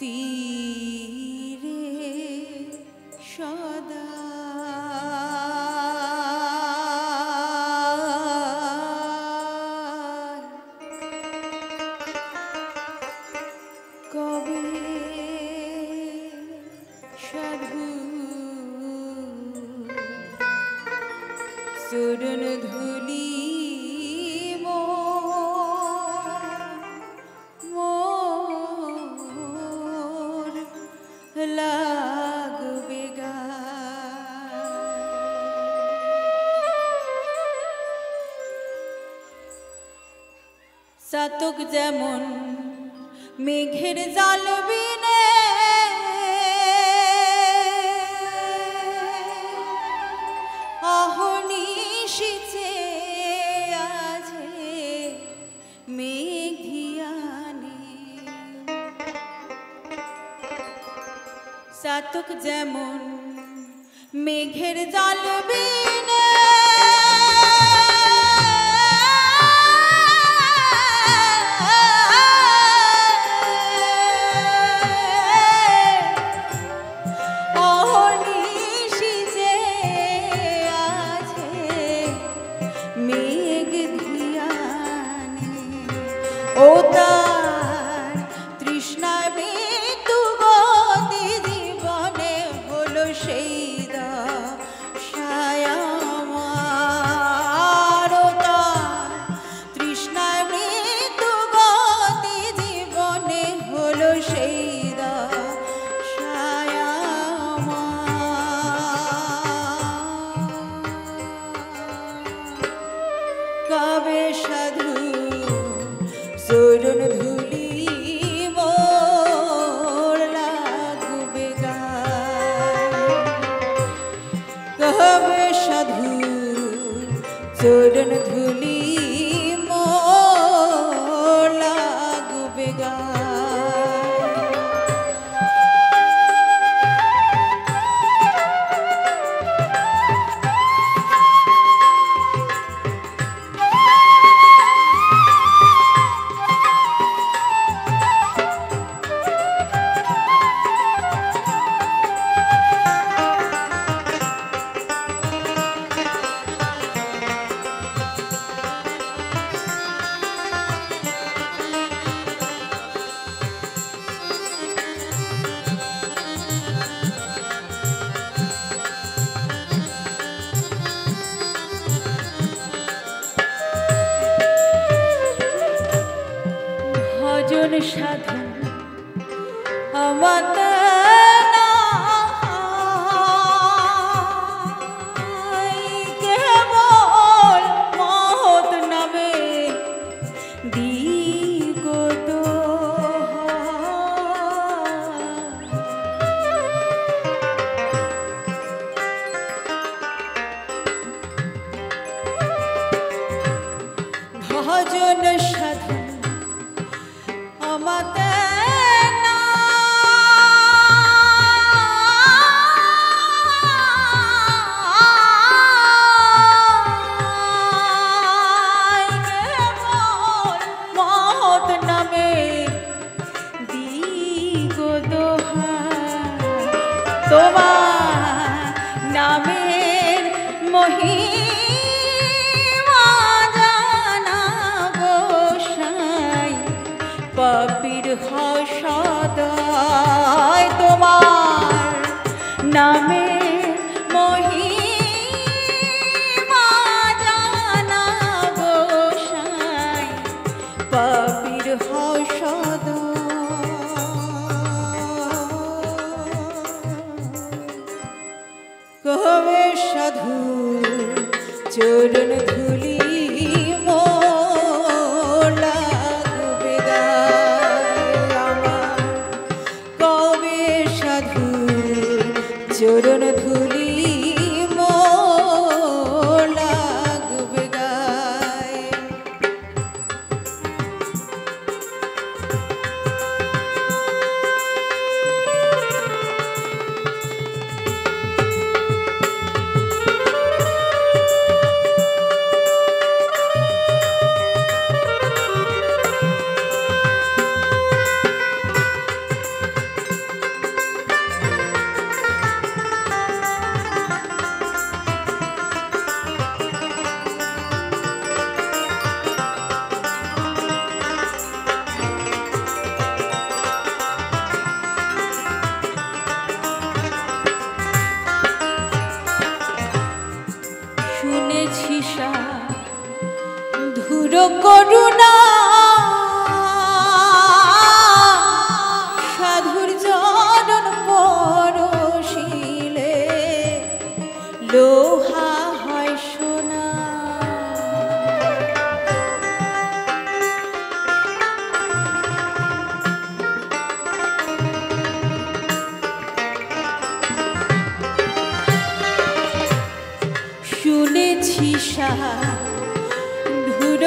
তীরে সদা। চরণ ধুল চাতক যেমন মেঘের জাল বিনে। অহনিশিছে আছে মেঘিয়ানি। চাতক যেমন মেঘের জাল বিনে। ভজন সা করুণা। সাধুর চরণ পরশিলে লোহা হয় সোনা। শুনেছি ধুর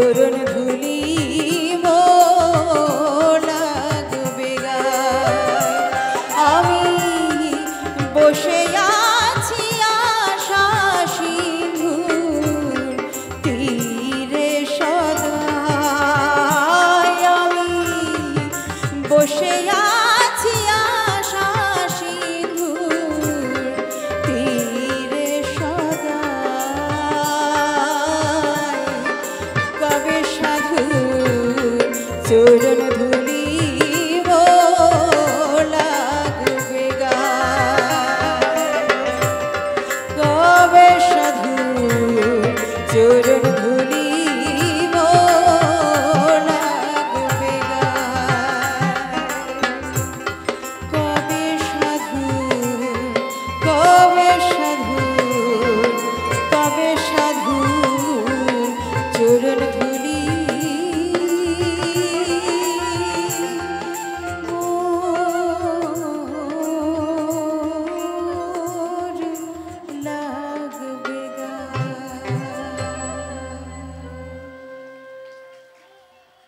চরণ Turun